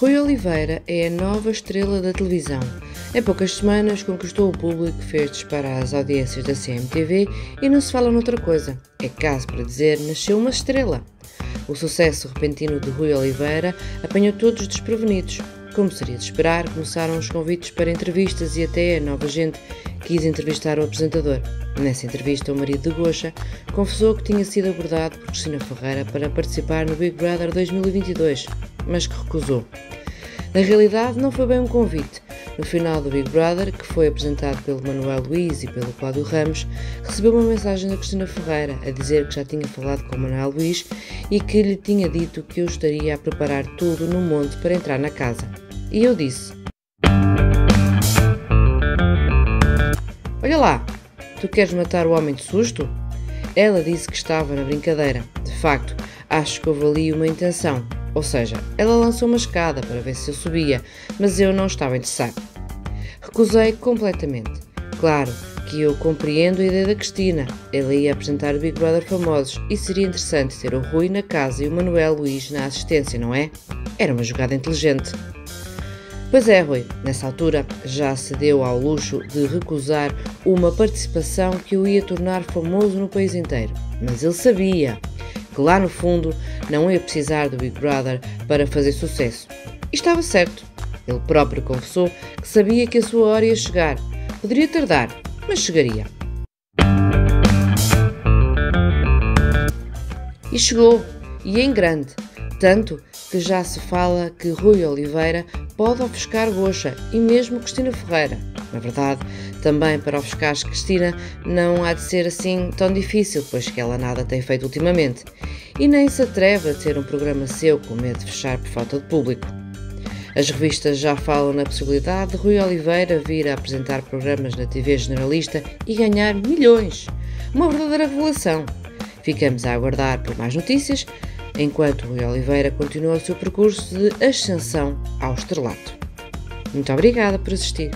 Rui Oliveira é a nova estrela da televisão. Em poucas semanas conquistou o público, fez disparar as audiências da CMTV e não se fala noutra coisa. É caso para dizer, nasceu uma estrela. O sucesso repentino de Rui Oliveira apanhou todos desprevenidos. Como seria de esperar, começaram os convites para entrevistas e até a nova gente quis entrevistar o apresentador. Nessa entrevista, o marido de Goxa confessou que tinha sido abordado por Cristina Ferreira para participar no Big Brother 2022, mas que recusou. Na realidade, não foi bem um convite. No final do Big Brother, que foi apresentado pelo Manuel Luiz e pelo Cláudio Ramos, recebeu uma mensagem da Cristina Ferreira a dizer que já tinha falado com o Manuel Luiz e que lhe tinha dito que eu estaria a preparar tudo no monte para entrar na casa. E eu disse: Olha lá, tu queres matar o homem de susto? Ela disse que estava na brincadeira. De facto, acho que houve ali uma intenção. Ou seja, ela lançou uma escada para ver se eu subia, mas eu não estava interessado. Recusei completamente. Claro que eu compreendo a ideia da Cristina. Ela ia apresentar o Big Brother Famosos e seria interessante ter o Rui na casa e o Manuel Luís na assistência, não é? Era uma jogada inteligente. Pois é, Rui, nessa altura já se deu ao luxo de recusar uma participação que o ia tornar famoso no país inteiro. Mas ele sabia que lá no fundo não ia precisar do Big Brother para fazer sucesso. E estava certo. Ele próprio confessou que sabia que a sua hora ia chegar. Poderia tardar, mas chegaria. E chegou, e em grande, tanto que já se fala que Rui Oliveira pode ofuscar Goxa e mesmo Cristina Ferreira. Na verdade, também para ofuscar Cristina não há de ser assim tão difícil, pois que ela nada tem feito ultimamente. E nem se atreve a ter um programa seu com medo de fechar por falta de público. As revistas já falam na possibilidade de Rui Oliveira vir a apresentar programas na TV generalista e ganhar milhões. Uma verdadeira revelação. Ficamos a aguardar por mais notícias enquanto Rui Oliveira continua o seu percurso de ascensão ao estrelato. Muito obrigada por assistir.